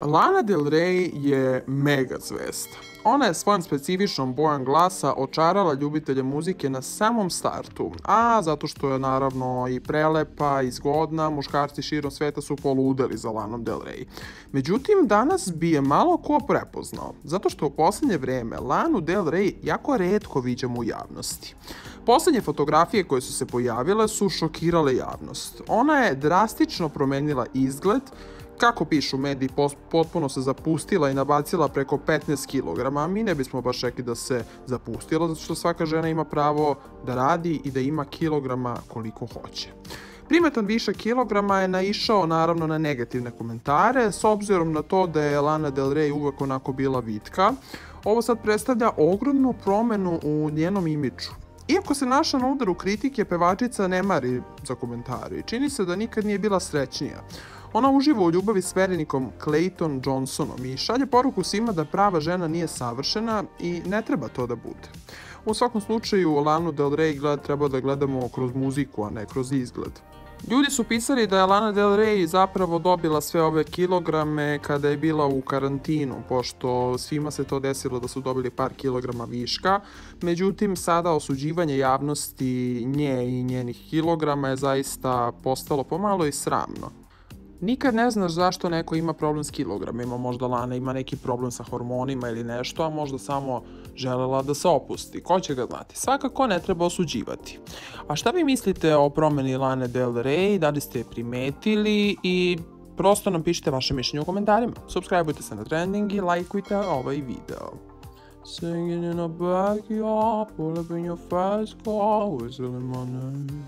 Lana Del Rey je mega zvezda. Ona je svojom specifičnom bojom glasa očarala ljubitelje muzike na samom startu, a zato što je naravno i prelepa i zgodna, muškarci širom sveta su poludeli za Lanom Del Rey. Međutim, danas bi je malo ko prepoznao, zato što u poslednje vreme Lanu Del Rey jako redko viđamo u javnosti. Poslednje fotografije koje su se pojavile su šokirale javnost. Ona je drastično promenila izgled, kako pišu mediji, potpuno se zapustila i nabacila preko 15 kg, mi ne bismo baš rekli da se zapustila, zato što svaka žena ima pravo da radi i da ima kilograma koliko hoće. Primetan višak kilograma je naišao naravno na negativne komentare, s obzirom na to da je Lana Del Rey uvek onako bila vitka. Ovo sad predstavlja ogromnu promenu u njenom imidžu. Iako se naša na udaru kritike, pevačica ne mari za komentare i čini se da nikad nije bila srećnija. Ona uživa u ljubavi s verenikom Clayton Johnsonom i šalje poruku svima da prava žena nije savršena i ne treba to da bude. U svakom slučaju, Lanu Del Rey gled, treba da gledamo kroz muziku, a ne kroz izgled. Ljudi su pisali da je Lana Del Rey zapravo dobila sve ove kilograme kada je bila u karantinu, pošto svima se to desilo da su dobili par kilograma viška. Međutim, sada osuđivanje javnosti nje i njenih kilograma je zaista postalo pomalo i sramno. Nikad ne znaš zašto neko ima problem s kilogramima, možda Lana ima neki problem sa hormonima ili nešto, a možda samo želela da se opusti. Ko će ga znati? Svakako ne treba osuđivati. A šta vi mislite o promeni Lane Del Rey? Da li ste je primetili i prosto nam pišite vaše mišljenje u komentarima. Subscribeujte se na trending i lajkujte ovaj video. Singing in a backyard, up in your fast car, whistling my name.